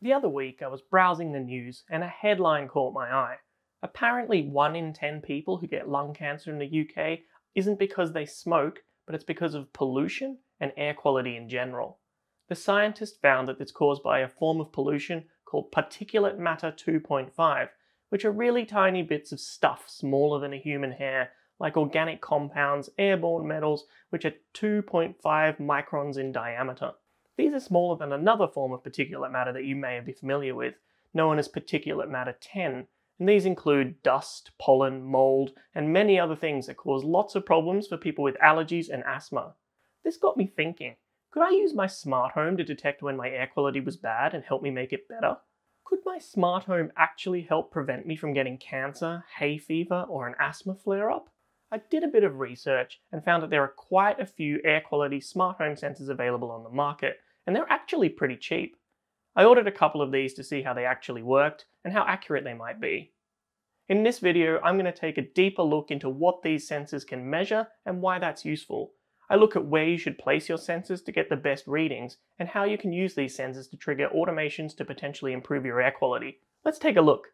The other week, I was browsing the news and a headline caught my eye. Apparently, 1 in 10 people who get lung cancer in the UK isn't because they smoke, but it's because of pollution and air quality in general. The scientists found that it's caused by a form of pollution called particulate matter 2.5, which are really tiny bits of stuff smaller than a human hair, like organic compounds, airborne metals, which are 2.5 microns in diameter. These are smaller than another form of particulate matter that you may be familiar with, known as particulate matter 10, and these include dust, pollen, mold, and many other things that cause lots of problems for people with allergies and asthma. This got me thinking, could I use my smart home to detect when my air quality was bad and help me make it better? Could my smart home actually help prevent me from getting cancer, hay fever, or an asthma flare up? I did a bit of research and found that there are quite a few air quality smart home sensors available on the market, and they're actually pretty cheap. I ordered a couple of these to see how they actually worked and how accurate they might be. In this video, I'm going to take a deeper look into what these sensors can measure and why that's useful. I look at where you should place your sensors to get the best readings and how you can use these sensors to trigger automations to potentially improve your air quality. Let's take a look.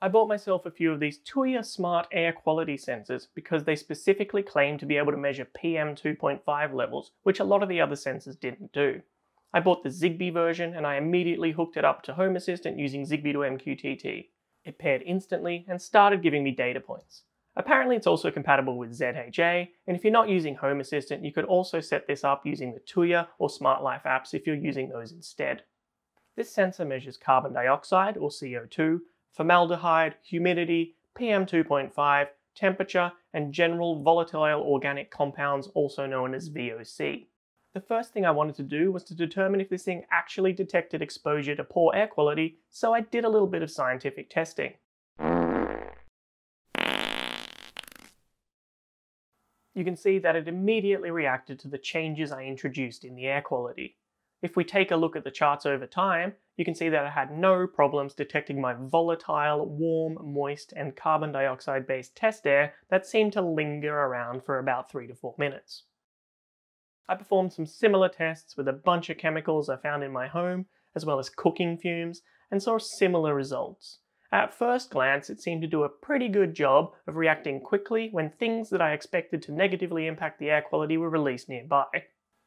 I bought myself a few of these Tuya Smart Air Quality sensors because they specifically claim to be able to measure PM 2.5 levels, which a lot of the other sensors didn't do. I bought the Zigbee version and I immediately hooked it up to Home Assistant using Zigbee to MQTT. It paired instantly and started giving me data points. Apparently it's also compatible with ZHA, and if you're not using Home Assistant, you could also set this up using the Tuya or Smart Life apps if you're using those instead. This sensor measures carbon dioxide, or CO2, formaldehyde, humidity, PM2.5, temperature, and general volatile organic compounds, also known as VOC. The first thing I wanted to do was to determine if this thing actually detected exposure to poor air quality, so I did a little bit of scientific testing. You can see that it immediately reacted to the changes I introduced in the air quality. If we take a look at the charts over time, you can see that I had no problems detecting my volatile, warm, moist, and carbon dioxide based test air that seemed to linger around for about 3 to 4 minutes. I performed some similar tests with a bunch of chemicals I found in my home, as well as cooking fumes, and saw similar results. At first glance, it seemed to do a pretty good job of reacting quickly when things that I expected to negatively impact the air quality were released nearby.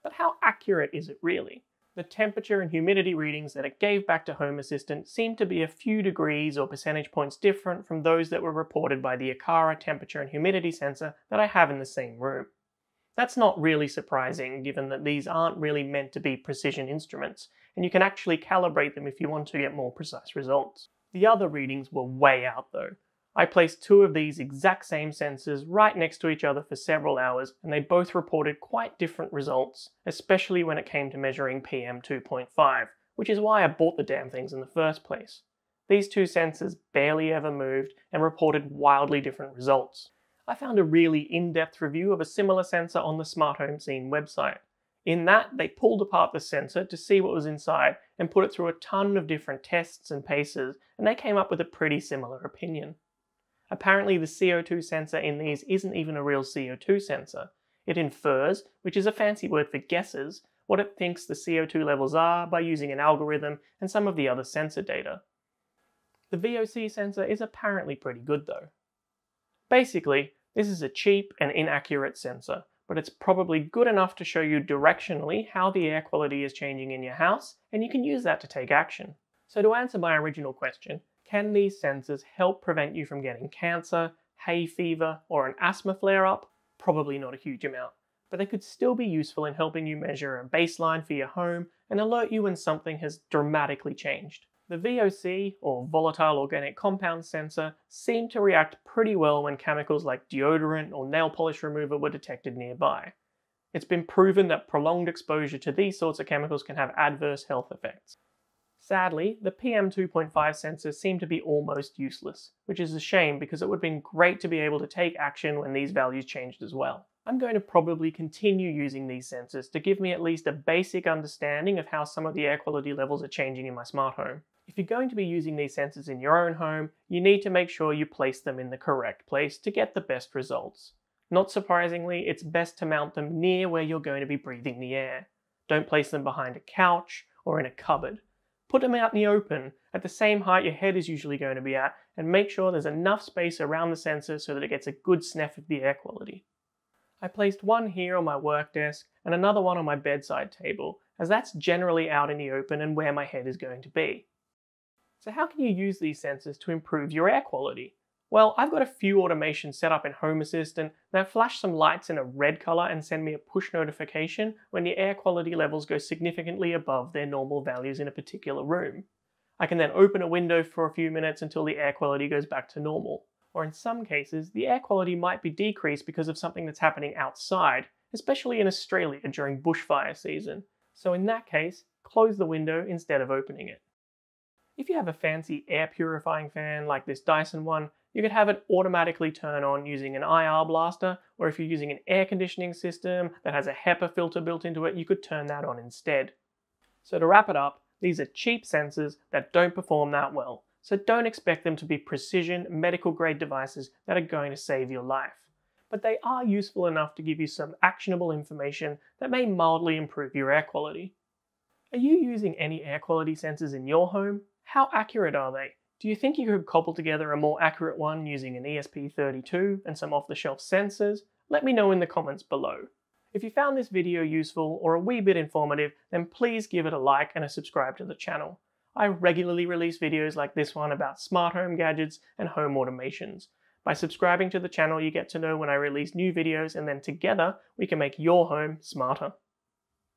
But how accurate is it really? The temperature and humidity readings that it gave back to Home Assistant seemed to be a few degrees or percentage points different from those that were reported by the Aqara temperature and humidity sensor that I have in the same room. That's not really surprising given that these aren't really meant to be precision instruments, and you can actually calibrate them if you want to get more precise results. The other readings were way out though, I placed two of these exact same sensors right next to each other for several hours, and they both reported quite different results, especially when it came to measuring PM 2.5, which is why I bought the damn things in the first place. These two sensors barely ever moved and reported wildly different results. I found a really in-depth review of a similar sensor on the Smart Home Scene website. In that, they pulled apart the sensor to see what was inside and put it through a ton of different tests and paces, and they came up with a pretty similar opinion. Apparently the CO2 sensor in these isn't even a real CO2 sensor. It infers, which is a fancy word for guesses, what it thinks the CO2 levels are by using an algorithm and some of the other sensor data. The VOC sensor is apparently pretty good though. Basically, this is a cheap and inaccurate sensor, but it's probably good enough to show you directionally how the air quality is changing in your house, and you can use that to take action. So to answer my original question, can these sensors help prevent you from getting cancer, hay fever, or an asthma flare up? Probably not a huge amount, but they could still be useful in helping you measure a baseline for your home and alert you when something has dramatically changed. The VOC, or volatile organic compound sensor, seemed to react pretty well when chemicals like deodorant or nail polish remover were detected nearby. It's been proven that prolonged exposure to these sorts of chemicals can have adverse health effects. Sadly, the PM2.5 sensors seem to be almost useless, which is a shame because it would have been great to be able to take action when these values changed as well. I'm going to probably continue using these sensors to give me at least a basic understanding of how some of the air quality levels are changing in my smart home. If you're going to be using these sensors in your own home, you need to make sure you place them in the correct place to get the best results. Not surprisingly, it's best to mount them near where you're going to be breathing the air. Don't place them behind a couch or in a cupboard. Put them out in the open, at the same height your head is usually going to be at, and make sure there's enough space around the sensor so that it gets a good sniff of the air quality. I placed one here on my work desk and another one on my bedside table, as that's generally out in the open and where my head is going to be. So how can you use these sensors to improve your air quality? Well, I've got a few automations set up in Home Assistant that flash some lights in a red color and send me a push notification when the air quality levels go significantly above their normal values in a particular room. I can then open a window for a few minutes until the air quality goes back to normal. Or in some cases, the air quality might be decreased because of something that's happening outside, especially in Australia during bushfire season. So in that case, close the window instead of opening it. If you have a fancy air purifying fan like this Dyson one, you could have it automatically turn on using an IR blaster, or if you're using an air conditioning system that has a HEPA filter built into it, you could turn that on instead. So to wrap it up, these are cheap sensors that don't perform that well, so don't expect them to be precision medical grade devices that are going to save your life. But they are useful enough to give you some actionable information that may mildly improve your air quality. Are you using any air quality sensors in your home? How accurate are they? Do you think you could cobble together a more accurate one using an ESP32 and some off-the-shelf sensors? Let me know in the comments below. If you found this video useful or a wee bit informative, then please give it a like and a subscribe to the channel. I regularly release videos like this one about smart home gadgets and home automations. By subscribing to the channel, you get to know when I release new videos and then together we can make your home smarter.